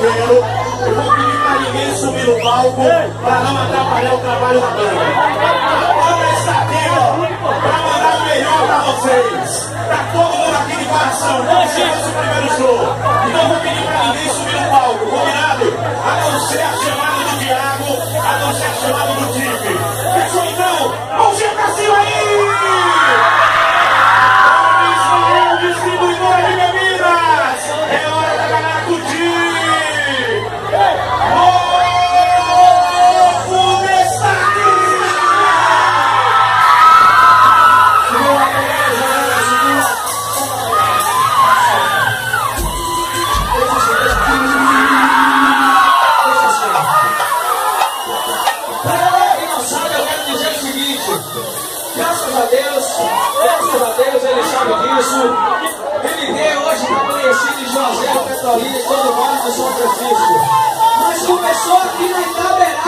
Eu vou pedir pra ninguém subir no palco pra não atrapalhar o trabalho da banda. Agora está aqui, ó, pra mandar o melhor pra vocês. Pra todo mundo aqui de coração, não seja o primeiro show. Então eu vou pedir pra ninguém subir no palco, combinado? A não ser a chamada do Thiago, a não ser a chamada do Thiago. Graças a Deus, ele sabe disso. MD hoje está conhecido Juazeiro, Petrolina e todo o Vale do São Francisco. Mas começou aqui na Itaberaba.